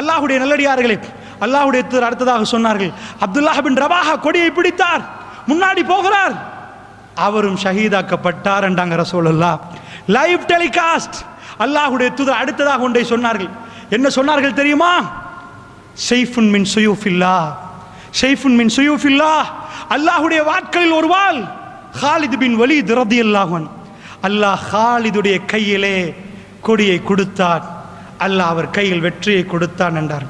அல்லாஹுடைய நல்லடியார்களே அல்லாஹுடைய அடுத்ததாக சொன்னார்கள் அப்துல்லாஹ் பின் ரவாஹா கொடியை பிடித்தார் முன்னாடி போகிறார். அவரும் ஷஹீதாக்கப்பட்டார் என்றாங்க ரசோலல்லா லைவ் டெலிகாஸ்ட் அல்லாஹுடைய தூதர் அடுத்ததாக ஒன்றை சொன்னார்கள். என்ன சொன்னார்கள் தெரியுமா? ஷெய்ஃபுன் மின் சுயூஃபில்லா ஷெய்ஃபுன் மின் சுயூஃபில்லா அல்லாஹுடைய வாட்களில் ஒரு வாள் ஹாலிது பின் வலி திரதி அல்லாஹன் அல்லாஹ் ஹாலிதுடைய கையிலே கொடியை கொடுத்தார். அல்லாஹ் அவர் கையில் வெற்றியை கொடுத்தான் என்றார்.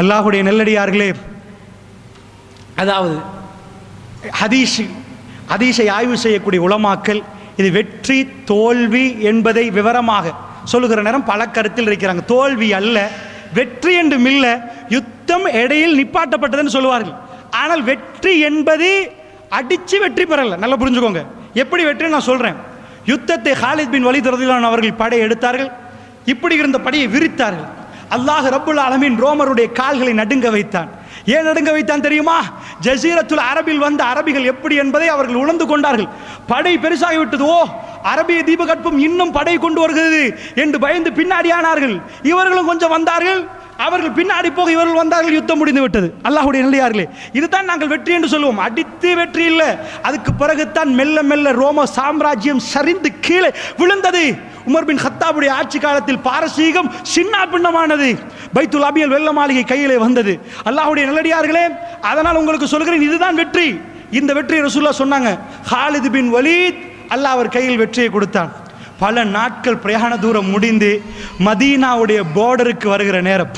அல்லாஹுடைய நெல்லடியார்களே அதாவது ஹதீஷ் ஹதீஷை ஆய்வு செய்யக்கூடிய உளமாக்கல் இது வெற்றி தோல்வி என்பதை விவரமாக சொல்லுகிற நேரம் பல கருத்தில் இருக்கிறாங்க. தோல்வி அல்ல வெற்றி என்றும் இல்ல யுத்தம் இடையில் நிப்பாட்டப்பட்டதுன்னு சொல்லுவார்கள். ஆனால் வெற்றி என்பது அடித்து வெற்றி பெறல. நல்லா புரிஞ்சுக்கோங்க. எப்படி வெற்றி நான் சொல்கிறேன் யுத்தத்தை ஹாலித் பின் வலி அவர்கள் படை எடுத்தார்கள் இப்படி இருந்த படையை விரித்தார்கள். அல்லாஹ் ரப்புல் அலமின் ரோமருடைய கால்களை நடுங்க வைத்தான். ஏன் நடுங்க வைத்தான் தெரியுமா? ஜசீரத்துல் அரபில் வந்த அரபிகள் எப்படி என்பதை அவர்கள் உணர்ந்து கொண்டார்கள். படை பெருசாகி விட்டது. ஓ அரபிய தீபகற்பம் இன்னும் படை கொண்டு வருகிறது என்று பயந்து பின்னாடி ஆனார்கள். இவர்களும் கொஞ்சம் வந்தார்கள். அவர்கள் பின்னாடி போக இவர்கள் வந்தார்கள். யுத்தம் முடிந்து விட்டது. அல்லாஹுடைய நிலையார்களே இதுதான் நாங்கள் வெற்றி என்று சொல்லுவோம். அடித்து வெற்றி இல்லை. அதுக்கு பிறகுதான் மெல்ல மெல்ல ரோம சாம்ராஜ்யம் சரிந்து கீழே விழுந்தது. உமர் பின் ஹத்தாபுடைய ஆட்சி காலத்தில் பாரசீகம் சின்ன பின்னமானது. பைத்துல் அபியல் வெள்ள மாளிகை கையிலே வந்தது. அல்லாஹுடைய நல்லடியார்களே அதனால் உங்களுக்கு சொல்கிறேன் இதுதான் வெற்றி. இந்த வெற்றியை ரசூல்லா சொன்னாங்க. ஹாலிது பின் வலீத் அல்லாஹ் அவர் கையில் வெற்றியை கொடுத்தான். பல நாட்கள் பிரயாண தூரம் முடிந்து மதீனாவுடைய போர்டருக்கு வருகிற நேரம்.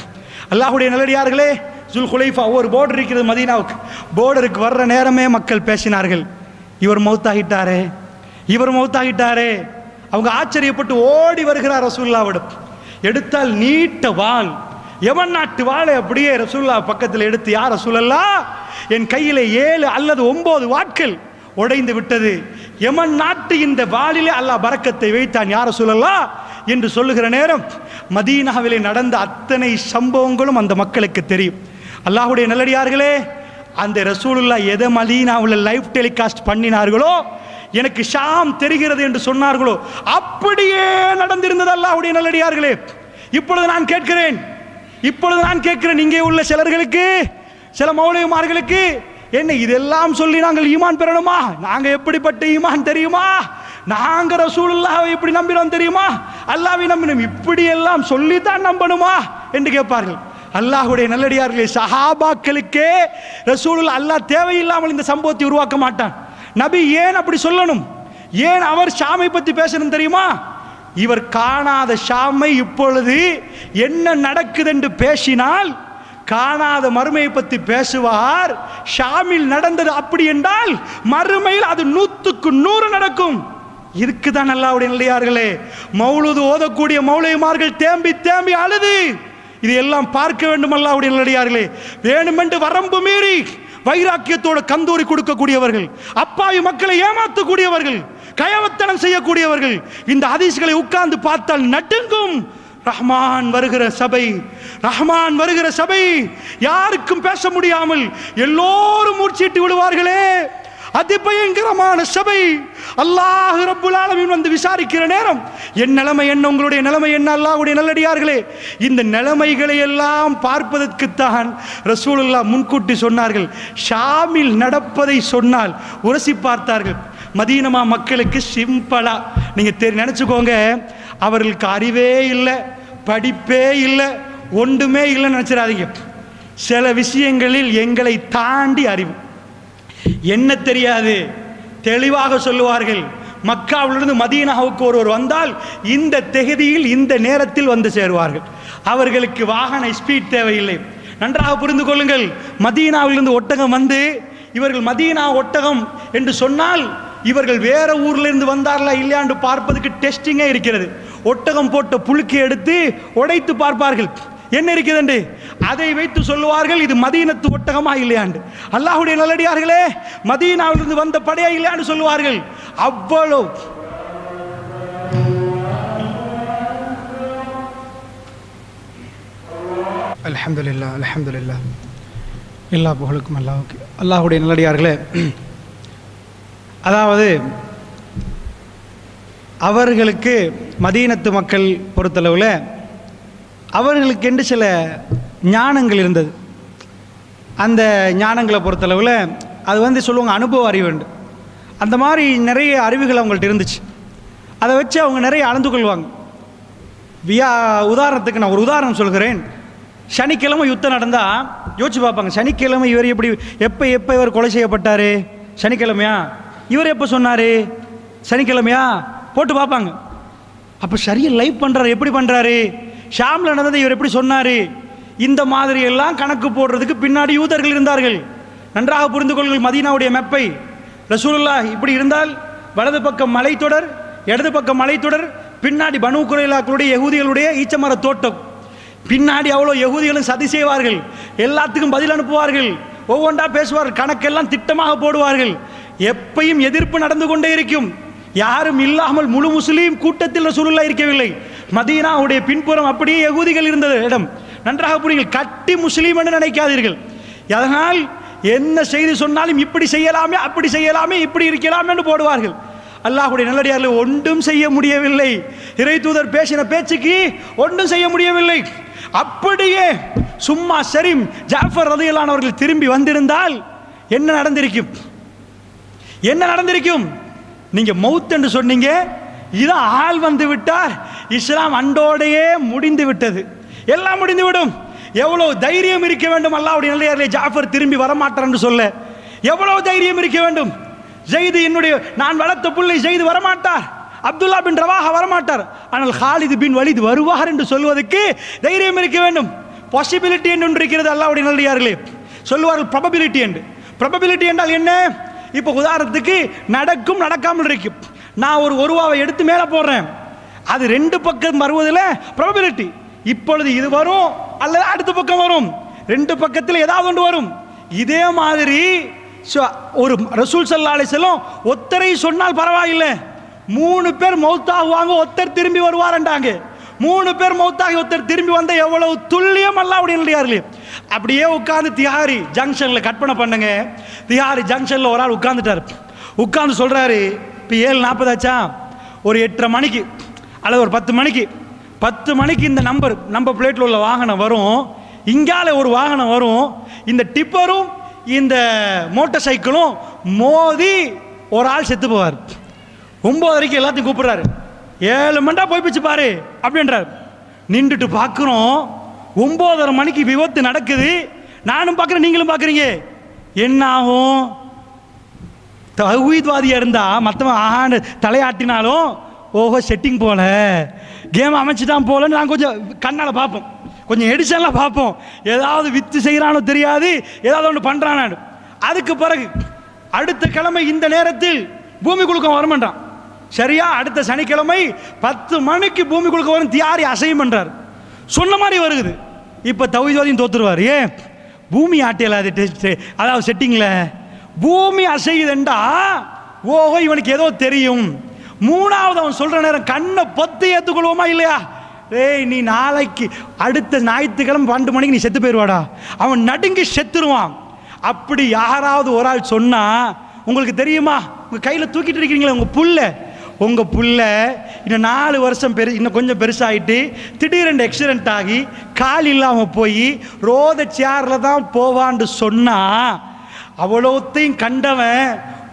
அல்லாஹ்வுடைய நல்லடியார்களே ஜுல் குலைஃபா ஒரு போர்டர் இருக்கிறது மதீனாவுக்கு. போர்டருக்கு வர்ற நேரமே மக்கள் பேசினார்கள். இவர் மௌத்தாகிட்டாரே. இவர் மௌத்தாகிட்டாரே. அவங்க ஆச்சரியப்பட்டு ஓடி வருகிறார் ரசூல்லாவிடம் எடுத்தால் நீட்ட வாள். எவன் நாட்டு வாழை அப்படியே ரசூல்லா பக்கத்தில் எடுத்து யார் ரசூலல்லா என் கையில் ஏழு அல்லது ஒன்பது வாட்கள் உடைந்து விட்டது. எமன் நாட்டு இந்த வாளிலே அல்லாஹ் பறக்கத்தை வைத்தான் யார சொல்லலா என்று சொல்லுகிற நேரம் மதீனாவிலே நடந்த அத்தனை சம்பவங்களும் அந்த மக்களுக்கு தெரியும். அல்லாஹுடைய நல்லடியார்களே அந்த ரசூலுல்லா எதை மதீனாவில் லைவ் டெலிகாஸ்ட் பண்ணினார்களோ எனக்கு ஷாம் தெரிகிறது என்று சொன்னார்களோ? அப்படியே நடந்திருந்தது அல்லாஹுடைய நல்லடியார்களே. இப்பொழுது நான் கேட்கிறேன். இப்பொழுது நான் கேட்கிறேன் இங்கே உள்ள சிலர்களுக்கு சில மௌலிகமார்களுக்கு என்ன இதெல்லாம் சொல்லி நாங்கள் ஈமான் பெறணுமா? நாங்கள் எப்படிப்பட்ட ஈமான் தெரியுமா? நாங்கள் ரசூலுல்லாவை எப்படி நம்பினோம் தெரியுமா? அல்லாவை நம்பினோம். இப்படி எல்லாம் சொல்லித்தான் நம்பணுமா? என்று கேட்பார்கள். அல்லாஹுடைய நல்லடியார்களே சஹாபாக்களுக்கே ரசூலுல்லா அல்லாஹ் தேவையில்லாமல் இந்த சம்பவத்தை உருவாக்க மாட்டான். நபி ஏன் அப்படி சொல்லணும்? ஏன் அவர் ஷாமை பத்தி பேசணும் தெரியுமா? இவர் காணாத ஷாமை இப்பொழுது என்ன நடக்குது என்று பேசினால் காணாத மறுமையை பற்றி பேசுவார். ஷாமில் நடந்தது அப்படி என்றால் மறுமையில் அது நூத்துக்கு நூறு நடக்கும். இதுக்கு தான் அல்லாவுடைய நிலையார்களே. மௌலுது ஓதக்கூடிய மௌலைமார்கள் தேம்பி தேம்பி அழுது. இது எல்லாம் பார்க்க வேண்டும் அல்லாவுடைய நிலையார்களே. வேணுமென்று வரம்பு மீறி வைராக்கியத்தோட கந்தூரி கொடுக்கக்கூடியவர்கள் அப்பாவி மக்களை ஏமாற்றக்கூடியவர்கள் கயவத்தனம் செய்யக்கூடியவர்கள் இந்த அதிசிகளை உட்கார்ந்து பார்த்தால் நடுங்கும் ரஹ்மான் வருகிற சபை ரஹ்மான் வருகிற சபை. யாருக்கும் பேச முடியாமல் எல்லோரும் மூர்ச்சிட்டு விடுவார்களே. அதிபயங்கரமான சபை. அல்லாஹ் ரப்புல் வந்து விசாரிக்கிற நேரம் என் நிலைமை என்ன? உங்களுடைய நிலைமை என்ன? அல்லாஹ்வுடைய நல்லடியார்களே இந்த நிலைமைகளை எல்லாம் பார்ப்பதற்குத்தான் ரசூலுல்லாஹ் முன்கூட்டி சொன்னார்கள். ஷாமில் நடப்பதை சொன்னால் உரசி பார்த்தார்கள். மதீனமா மக்களுக்கு சிம்பிளா. நீங்க தெரி நினைச்சுக்கோங்க அவர்களுக்கு அறிவே இல்லை படிப்பே இல்லை ஒன்றுமே இல்லைன்னு நினச்சிடாதீங்க. சில விஷயங்களில் எங்களை தாண்டி அறிவு. என்ன தெரியாது? தெளிவாக சொல்லுவார்கள். மக்காவிலிருந்து மதீனாவுக்கு ஒருவர் வந்தால் இந்த தெகுதியில் இந்த நேரத்தில் வந்து சேருவார்கள். அவர்களுக்கு வாகன ஸ்பீட் தேவையில்லை. நன்றாக புரிந்து கொள்ளுங்கள். மதீனாவிலிருந்து ஒட்டகம் வந்து இவர்கள் மதீனா ஒட்டகம் என்று சொன்னால் இவர்கள் வேற ஊர்ல இருந்து வந்தார்களா இல்லையாண்டு பார்ப்பதற்கு டெஸ்டிங்கே இருக்கிறது. ஒட்டகம் போட்ட புழுக்கை எடுத்து உடைத்து பார்ப்பார்கள். என்ன இருக்குதுண்டு? அதை வைத்து சொல்லுவார்கள் இது மதீனத்து ஒட்டகமா இல்லையாண்டு? அல்லாஹுடைய நல்லடியார்களே மதீனாவிலிருந்து வந்த படையா இல்லையாண்டு சொல்லுவார்கள்? அவ்வளவு. அலமதுல்லா அலமதுல்லா எல்லா புகழுக்கும் அல்லாவுக்கு அல்லாஹுடைய நல்லடியார்களே அதாவது அவர்களுக்கு மதீனத்து மக்கள் பொறுத்தளவில் அவர்களுக்கென்று சில ஞானங்கள் இருந்தது. அந்த ஞானங்களை பொறுத்தளவில் அது வந்து சொல்லுவாங்க அனுபவ அறிவுண்டு அந்த மாதிரி நிறைய அறிவுகள் அவங்கள்ட்ட இருந்துச்சு. அதை வச்சு அவங்க நிறைய அளந்து கொள்வாங்க. வியா உதாரணத்துக்கு நான் ஒரு உதாரணம் சொல்கிறேன். சனிக்கிழமை யுத்தம் நடந்தால் யோசிச்சு பார்ப்பாங்க சனிக்கிழமை இவர் எப்படி எப்போ எப்போ இவர் கொலை செய்யப்பட்டார்? சனிக்கிழமையா? இவர் எப்போ சொன்னார்? சனிக்கிழமையா? போட்டு பார்ப்பாங்க. அப்போ சரியாக லைவ் பண்ணுறாரு எப்படி பண்ணுறாரு ஷாமில் நடந்ததை இவர் எப்படி சொன்னார்? இந்த மாதிரி எல்லாம் கணக்கு போடுறதுக்கு பின்னாடி யூதர்கள் இருந்தார்கள். நன்றாக புரிந்து கொள்ளுங்கள் மதீனாவுடைய மெப்பை. ரசூலுல்லா இப்படி இருந்தால் வலது பக்கம் மலைத்தொடர் இடது பக்கம் மலைத்தொடர் பின்னாடி பனு குரையிலாக்களுடைய எகுதிகளுடைய ஈச்சமர தோட்டம். பின்னாடி அவ்வளோ எகுதிகளும் சதி செய்வார்கள். எல்லாத்துக்கும் பதில் அனுப்புவார்கள். ஒவ்வொன்றா பேசுவார்கள். கணக்கெல்லாம் திட்டமாக போடுவார்கள். எப்பையும் எதிர்ப்பு நடந்து கொண்டே இருக்கும். யாரும் இல்லாமல் முழு முஸ்லீம் கூட்டத்தில் ரசூலுல்லாஹ் இருக்கவில்லை. மதீனாவுடைய பின்புறம் அப்படியே எகுதிகள் இருந்தது. இடம். நன்றாக புரியுங்கள். கட்டி முஸ்லீம் என்று நினைக்காதீர்கள். அதனால் என்ன செய்தி சொன்னாலும் இப்படி செய்யலாமே அப்படி செய்யலாமே இப்படி இருக்கலாமே என்று போடுவார்கள். அல்லாஹுடைய நல்லடியார்கள் ஒன்றும் செய்ய முடியவில்லை. இறை தூதர் பேசின பேச்சுக்கு ஒன்றும் செய்ய முடியவில்லை. அப்படியே சும்மா சரிம் ஜாஃபர் ரதையிலானவர்கள் திரும்பி வந்திருந்தால் என்ன நடந்திருக்கும்? என்ன நடந்திருக்கும்? நீங்க மவுத் என்று சொன்னீங்க. இதான் ஆள் வந்து விட்டார். இஸ்லாம் அண்டோடையே முடிந்து விட்டது. எல்லாம் முடிந்து விடும். எவ்வளவு தைரியம் இருக்க வேண்டும் அல்லாவுடைய நல்லையாரிலே ஜாஃபர் திரும்பி வரமாட்டார் என்று சொல்ல. எவ்வளவு தைரியம் இருக்க வேண்டும்? ஜெயிது என்னுடைய நான் வளர்த்த புள்ளை ஜெயிது வரமாட்டார். அப்துல்லா பின் ரவாஹா வரமாட்டார். ஆனால் ஹாலிது பின் வலிது வருவார் என்று சொல்வதற்கு தைரியம் இருக்க வேண்டும். பாசிபிலிட்டி என்று ஒன்று இருக்கிறது அல்லாவுடைய நல்லடியார்களே சொல்லுவார்கள் ப்ரபபிலிட்டி என்று. ப்ரபபிலிட்டி என்றால் என்ன? இப்போ உதாரணத்துக்கு நடக்கும் நடக்காமல் இருக்கும். நான் ஒரு ஒருவாவை எடுத்து மேலே போடுறேன். அது ரெண்டு பக்கம் வருவதில் ப்ராபபிலிட்டி இப்பொழுது இது வரும் அல்லது அடுத்த பக்கம் வரும். ரெண்டு பக்கத்தில் ஏதாவது ஒன்று வரும். இதே மாதிரி ஒரு ரசூல் சல்லா அலிசல்லம் ஒத்தரை சொன்னால் பரவாயில்லை. மூணு பேர் மௌத்தாகுவாங்க ஒத்தர் திரும்பி வருவாரண்டாங்க மூணு பேர் மௌத்தாகி ஒருத்தர் திரும்பி வந்த எவ்வளவு துல்லியம் அல்ல அப்படின்னு அப்படியே உட்காந்து திஹாரி ஜங்ஷனில் கற்பனை பண்ணுங்க. திஹாரி ஜங்ஷனில் ஒரு ஆள் உட்காந்துட்டார் உட்காந்து சொல்றாரு இப்போ ஏழு நாற்பதாச்சா ஒரு எட்டரை மணிக்கு அல்லது ஒரு பத்து மணிக்கு பத்து மணிக்கு இந்த நம்பர் நம்ம பிளேட்டில் உள்ள வாகனம் வரும். இங்கால ஒரு வாகனம் வரும். இந்த டிப்பரும் இந்த மோட்டார் சைக்கிளும் மோதி ஒரு ஆள் செத்து போவார். ஒன்பதரைக்கு எல்லாத்தையும் கூப்பிடுறாரு. ஏழு மண்டா போய் பிச்சு பாரு அப்படின்றார். நின்றுட்டு பார்க்குறோம் ஒம்போதரை மணிக்கு விபத்து நடக்குது. நானும் பார்க்குறேன் நீங்களும் பார்க்குறீங்க என்ன ஆகும்? தகுதிவாதியாக இருந்தால் மற்றவன் ஆஹான்னு தலையாட்டினாலும் ஓஹோ செட்டிங் போல. கேம் அமைச்சிட்டான் போலன்னு நான் கொஞ்சம் கண்ணால் பார்ப்போம். கொஞ்சம் எடிஷன்லாம் பார்ப்போம். ஏதாவது வித்து செய்கிறானோ தெரியாது ஏதாவது ஒன்று பண்ணுறானான்னு அதுக்கு பிறகு அடுத்த கிழமை இந்த நேரத்தில் பூமி குலுக்கம் வரமாட்டான் சரியா? அடுத்த சனிக்கிழமை பத்து மணிக்கு பூமி குலுக்கம் வரும். தியாரி அசையும் பண்ணுறார் சொன்ன மாதிரி வருகுது. இப்போ தவிஜோதியும் தோத்துருவார். ஏன்? பூமி ஆட்டியல அது டெஸ்ட் அதாவது செட்டிங்கில் பூமி அசையுதுண்டா? ஓஹோ இவனுக்கு ஏதோ தெரியும். மூணாவது அவன் சொல்ற நேரம் கண்ணை பொத்து ஏற்றுக்கொள்வோமா இல்லையா? ஏய் நீ நாளைக்கு அடுத்த ஞாயிற்றுக்கிழமை பன்னெண்டு மணிக்கு நீ செத்து போயிடுவாடா அவன் நடுங்கி செத்துருவான். அப்படி யாராவது ஒரு ஆள் சொன்னா உங்களுக்கு தெரியுமா? உங்க கையில் தூக்கிட்டு இருக்கீங்களே உங்க புள்ளை உங்க புள்ள இன்னும் நாலு வருஷம் பெரு இன்னும் கொஞ்சம் பெருசாயிட்டு திடீரென்று ஆக்சிடென்ட் ஆகி கால் இல்லாமல் போய் ரோத சேரில் தான் போவான்னு சொன்னா அவ்வளோத்தையும் கண்டவன்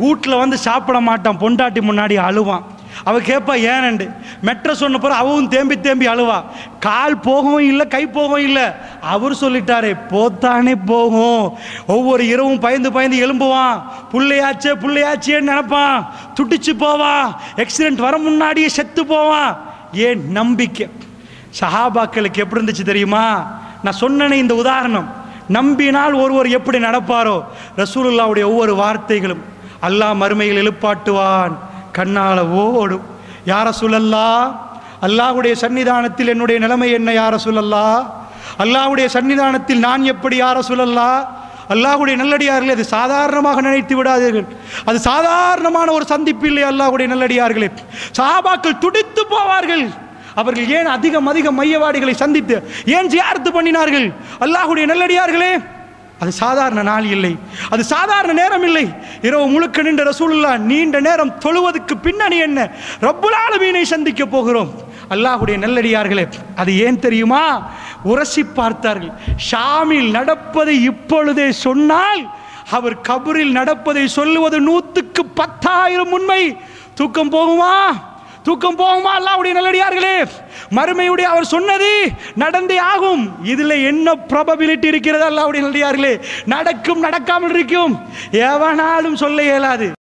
வீட்டில் வந்து சாப்பிட மாட்டான். பொண்டாட்டி முன்னாடி அழுவான். அவள் கேட்பா ஏனண்டு மெட்ரஸ் சொன்ன பிறகு அவவும் தேம்பி தேம்பி அழுவா. கால் போகவும் இல்லை கை போகவும் இல்லை. அவர் சொல்லிட்டாரே போத்தானே போகும். ஒவ்வொரு இரவும் பயந்து பயந்து எழும்புவான். புள்ளையாச்சே புள்ளையாச்சேன்னு நினைப்பான். துடிச்சு போவான் எக்ஸிடென்ட் வர முன்னாடியே செத்து போவான். ஏன்? நம்பிக்கை. சஹாபாக்களுக்கு எப்படி இருந்துச்சு தெரியுமா? நான் சொன்னனே இந்த உதாரணம். நம்பினால் ஒருவர் எப்படி நடப்பாரோ? ரசூலுல்லாவுடைய ஒவ்வொரு வார்த்தைகளும் அல்லாஹ் மறுமையில் எழுப்பாட்டுவான். கண்ணால ஓடும். யார சொல்லல்லா அல்லாஹுடைய சன்னிதானத்தில் என்னுடைய நிலைமை என்ன யார சொல்லல்லா அல்லாஹ்வுடைய சன்னிதானத்தில் நான் எப்படி யார சொல்லல்லா அல்லாஹுடைய நல்லடியார்களே அது சாதாரணமாக நினைத்து விடாதீர்கள். அது சாதாரணமான ஒரு சந்திப்பு இல்லை அல்லாஹுடைய நல்லடியார்களே. சாபாக்கள் துடித்து போவார்கள். அவர்கள் ஏன் அதிகம் அதிகம் மையவாடிகளை சந்தித்து ஏன் ஜியார்த்து பண்ணினார்கள்? அல்லாஹுடைய நல்லடியார்களே அது சாதாரண நாள் இல்லை. அது சாதாரண நேரம் இல்லை. இரவு முழுக்க நின்ற ரசூலுல்லா நீண்ட நேரம் தொழுவதற்கு பின்னணி என்ன? ரப்புலால மீனை சந்திக்க போகிறோம். அல்லாஹுடைய நல்லடியார்களே அது ஏன் தெரியுமா? உரசி பார்த்தார்கள். ஷாமில் நடப்பதை இப்பொழுதே சொன்னால் அவர் கபரில் நடப்பதை சொல்லுவது நூற்றுக்கு பத்தாயிரம் உண்மை. தூக்கம் போகுமா? தூக்கம் போகுமா? அல்லாவுடைய நல்லடியார்களே மறுமையுடைய அவர் சொன்னது நடந்தே ஆகும். இதில் என்ன ப்ராபபிலிட்டி இருக்கிறது? அல்லாவுடைய நல்லடியார்களே நடக்கும் நடக்காமல் இருக்கும். எவனாலும் சொல்ல இயலாது.